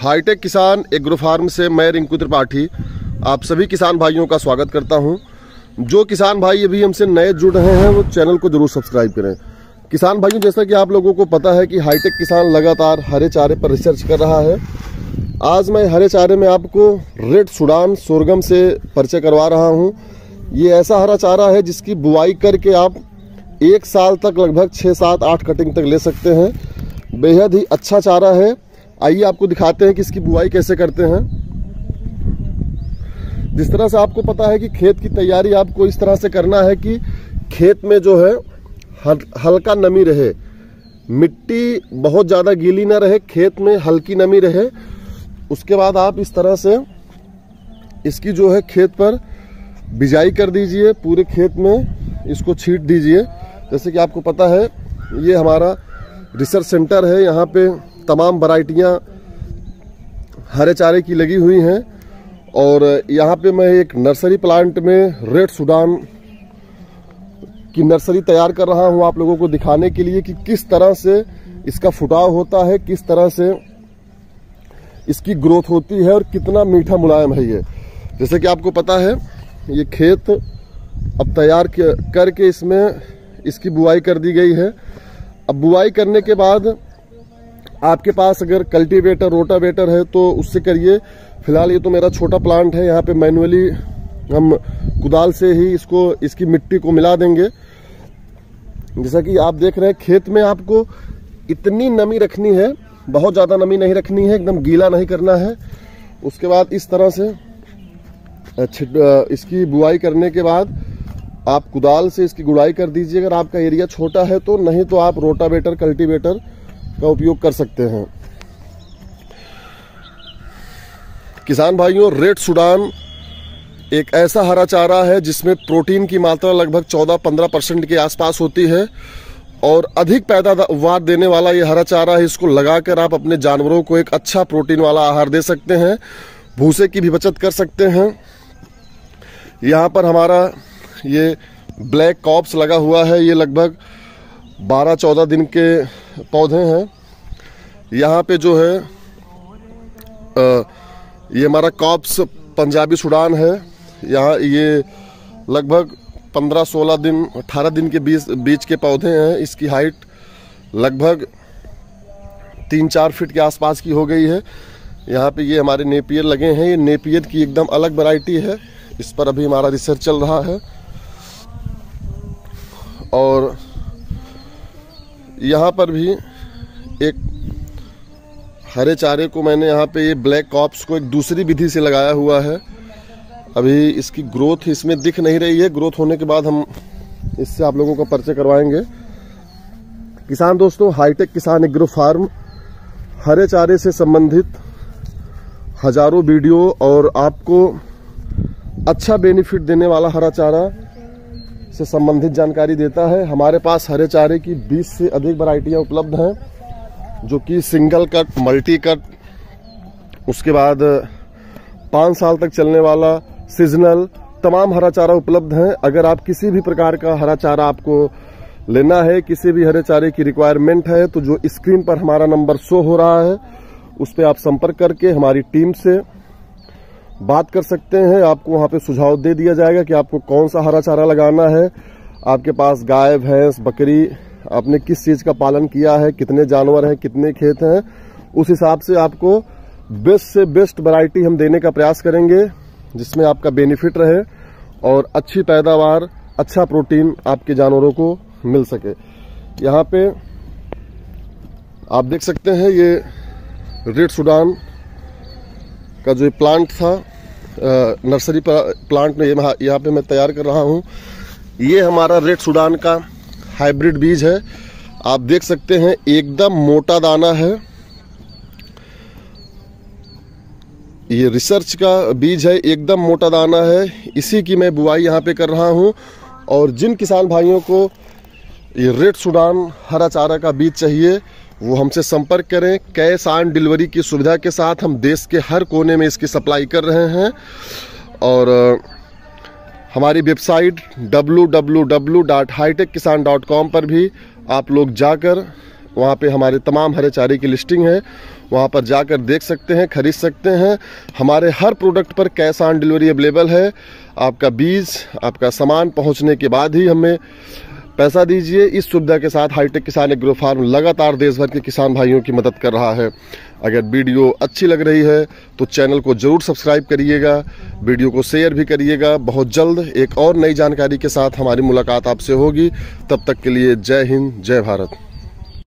Hi tech किसान agro farm से मैं रिंकू त्रिपाठी। आप सभी किसान भाइयों का स्वागत करता हूँ। जो किसान भाई अभी हमसे नए जुड़ रहे हैं, वो चैनल को ज़रूर सब्सक्राइब करें। किसान भाइयों, जैसा कि आप लोगों को पता है कि हाईटेक किसान लगातार हरे चारे पर रिसर्च कर रहा है। आज मैं हरे चारे में आपको रेड सुडान सोरगम से परिचय करवा रहा हूँ। ये ऐसा हरा चारा है जिसकी बुआई करके आप एक साल तक लगभग छः सात आठ कटिंग तक ले सकते हैं। बेहद ही अच्छा चारा है। आइए आपको दिखाते हैं कि इसकी बुआई कैसे करते हैं। जिस तरह से आपको पता है कि खेत की तैयारी आपको इस तरह से करना है कि खेत में जो है हल्का नमी रहे। मिट्टी बहुत ज़्यादा गीली ना रहे, खेत में हल्की नमी रहे। उसके बाद आप इस तरह से इसकी जो है खेत पर बिजाई कर दीजिए, पूरे खेत में इसको छीट दीजिए। जैसे कि आपको पता है, ये हमारा रिसर्च सेंटर है, यहाँ पे तमाम वराइटियाँ हरे चारे की लगी हुई हैं और यहाँ पे मैं एक नर्सरी प्लांट में रेड सुडान की नर्सरी तैयार कर रहा हूँ आप लोगों को दिखाने के लिए कि किस तरह से इसका फुटाव होता है, किस तरह से इसकी ग्रोथ होती है और कितना मीठा मुलायम है ये। जैसे कि आपको पता है, ये खेत अब तैयार करके इसमें इसकी बुआई कर दी गई है। अब बुआई करने के बाद आपके पास अगर कल्टीवेटर रोटावेटर है तो उससे करिए। फ़िलहाल ये तो मेरा छोटा प्लांट है, यहाँ पे मैनुअली हम कुदाल से ही इसको, इसकी मिट्टी को मिला देंगे। जैसा कि आप देख रहे हैं, खेत में आपको इतनी नमी रखनी है, बहुत ज़्यादा नमी नहीं रखनी है, एकदम गीला नहीं करना है। उसके बाद इस तरह से इसकी बुआई करने के बाद आप कुदाल से इसकी गुड़ाई कर दीजिए। अगर आपका एरिया छोटा है तो नहीं तो आप रोटावेटर कल्टीवेटर का उपयोग कर सकते हैं। किसान भाइयों, रेड सुडान एक ऐसा हरा चारा है जिसमें प्रोटीन की मात्रा लगभग 14-15 परसेंट के आसपास होती है और अधिक पैदावार देने वाला ये हरा चारा है। इसको लगाकर आप अपने जानवरों को एक अच्छा प्रोटीन वाला आहार दे सकते हैं। भूसे की भी बचत कर सकते हैं। यहाँ पर हमारा ये ब्लैक कॉप्स लगा हुआ है। ये लगभग 12-14 दिन के पौधे हैं। यहाँ पे जो है आ, ये हमारा कॉप्स पंजाबी सुडान है। यहाँ ये लगभग 15-16 दिन 18 दिन के बीच बीच के पौधे हैं। इसकी हाइट लगभग तीन चार फीट के आसपास की हो गई है। यहाँ पे ये हमारे नेपियर लगे हैं। ये नेपियर की एकदम अलग वैरायटी है। इस पर अभी हमारा रिसर्च चल रहा है। और यहाँ पर भी एक हरे चारे को मैंने यहाँ पे ये ब्लैक कॉप्स को एक दूसरी विधि से लगाया हुआ है। अभी इसकी ग्रोथ इसमें दिख नहीं रही है। ग्रोथ होने के बाद हम इससे आप लोगों का परिचय करवाएँगे। किसान दोस्तों हाईटेक किसान एग्रो फार्म हरे चारे से संबंधित हज़ारों वीडियो और आपको अच्छा बेनिफिट देने वाला हरा चारा से संबंधित जानकारी देता है। हमारे पास हरे चारे की 20 से अधिक वराइटियाँ उपलब्ध हैं। जो कि सिंगल कट मल्टी कट, उसके बाद, पाँच साल तक चलने वाला सीजनल तमाम हरा चारा उपलब्ध हैं। अगर आप किसी भी प्रकार का हरा चारा आपको लेना है, किसी भी हरे चारे की रिक्वायरमेंट है तो जो स्क्रीन पर हमारा नंबर शो हो रहा है, उस पर आप संपर्क करके हमारी टीम से बात कर सकते हैं। आपको वहाँ पे सुझाव दे दिया जाएगा कि आपको कौन सा हरा चारा लगाना है। आपके पास गाय, भैंस, बकरी आपने किस चीज़ का पालन किया है, कितने जानवर हैं, कितने खेत हैं, उस हिसाब से आपको बेस्ट से बेस्ट वैरायटी हम देने का प्रयास करेंगे, जिसमें आपका बेनिफिट रहे और अच्छी पैदावार अच्छा प्रोटीन आपके जानवरों को मिल सके। यहाँ पे आप देख सकते हैं ये रेड सुडान का जो प्लांट था नर्सरी प्लांट में यहाँ पे मैं तैयार कर रहा हूँ। ये हमारा रेड सुडान का हाइब्रिड बीज है। आप देख सकते हैं, एकदम मोटा दाना है। ये रिसर्च का बीज है, एकदम मोटा दाना है। इसी की मैं बुआई यहाँ पे कर रहा हूँ। और जिन किसान भाइयों को ये रेड सुडान हरा चारा का बीज चाहिए, वो हमसे संपर्क करें। कैश ऑन डिलीवरी की सुविधा के साथ हम देश के हर कोने में इसकी सप्लाई कर रहे हैं। और हमारी वेबसाइट www.hightechkisan.com पर भी आप लोग जाकर, वहाँ पे हमारे तमाम हरे चारे की लिस्टिंग है, वहाँ पर जाकर देख सकते हैं, खरीद सकते हैं। हमारे हर प्रोडक्ट पर कैश ऑन डिलीवरी अवेलेबल है। आपका बीज, आपका सामान पहुँचने के बाद ही हमें पैसा दीजिए। इस सुविधा के साथ हाईटेक किसान एग्रो फार्म लगातार देश भर के किसान भाइयों की मदद कर रहा है। अगर वीडियो अच्छी लग रही है तो चैनल को ज़रूर सब्सक्राइब करिएगा, वीडियो को शेयर भी करिएगा। बहुत जल्द एक और नई जानकारी के साथ हमारी मुलाकात आपसे होगी। तब तक के लिए जय हिंद, जय भारत।